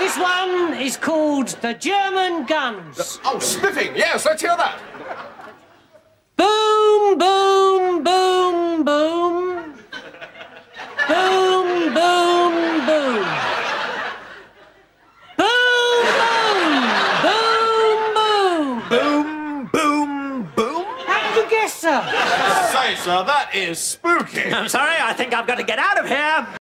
This one is called the German Guns. Oh, spiffing. Yes, let's hear that. Boom, boom, boom, boom. Boom, boom, boom. Boom, boom, boom, boom. Boom, boom, boom. How did you guess, sir? Say, sir, that is spooky. I'm sorry, I think I've got to get out of here.